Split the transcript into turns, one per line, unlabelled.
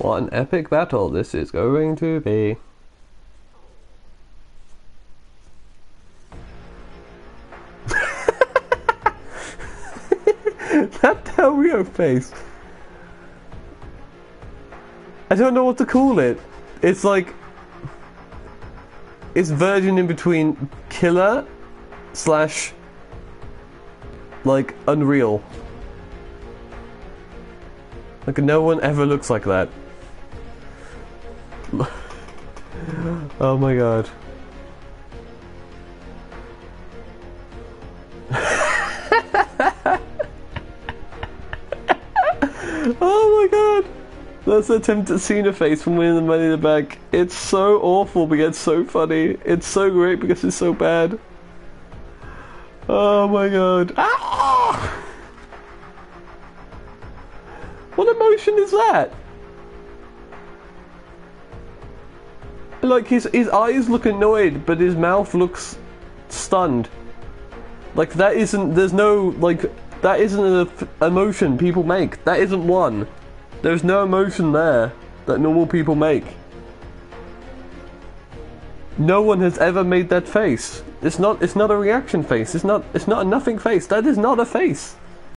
What an epic battle this is going to be. that Del Rio face. I don't know what to call it. It's like it's version in between killer slash like unreal. Like no one ever looks like that. oh my god. oh my god. That's the attempted Cena face from winning the money in the bank. It's so awful but yet so funny. It's so great because it's so bad. Oh my god. Ah! What emotion is that? Like his his eyes look annoyed, but his mouth looks stunned. Like that isn't. There's no like that isn't an emotion people make. That isn't one. There's no emotion there that normal people make. No one has ever made that face. It's not. It's not a reaction face. It's not. It's not a nothing face. That is not a face.